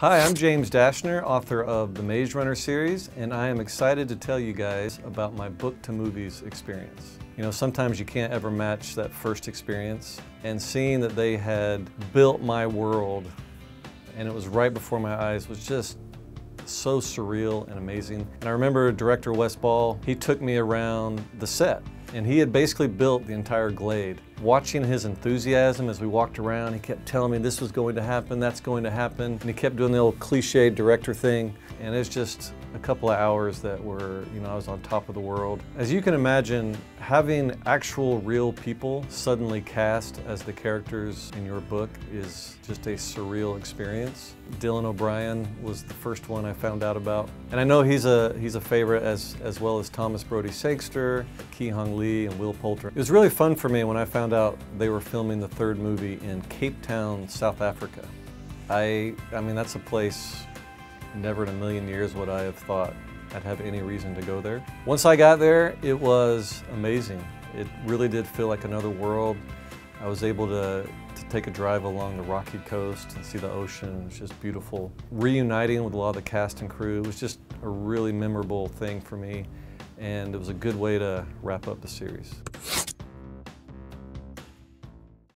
Hi, I'm James Dashner, author of the Maze Runner series, and I am excited to tell you guys about my book to movies experience. You know, sometimes you can't ever match that first experience, and seeing that they had built my world and it was right before my eyes was just so surreal and amazing. And I remember director Wes Ball, he took me around the set and he had basically built the entire glade. Watching his enthusiasm as we walked around, he kept telling me this was going to happen, that's going to happen, and he kept doing the old cliche director thing, and it's just a couple of hours that were, you know, I was on top of the world. As you can imagine, having actual real people suddenly cast as the characters in your book is just a surreal experience. Dylan O'Brien was the first one I found out about. And I know he's a, he's a favorite as, as well as Thomas Brodie Sangster, Ki Hong Lee, and Will Poulter. It was really fun for me when I found out they were filming the third movie in Cape Town, South Africa. I, I mean, that's a place Never in a million years would I have thought I'd have any reason to go there. Once I got there, it was amazing. It really did feel like another world. I was able to, to take a drive along the rocky coast and see the ocean. It was just beautiful. Reuniting with a lot of the cast and crew was just a really memorable thing for me and it was a good way to wrap up the series.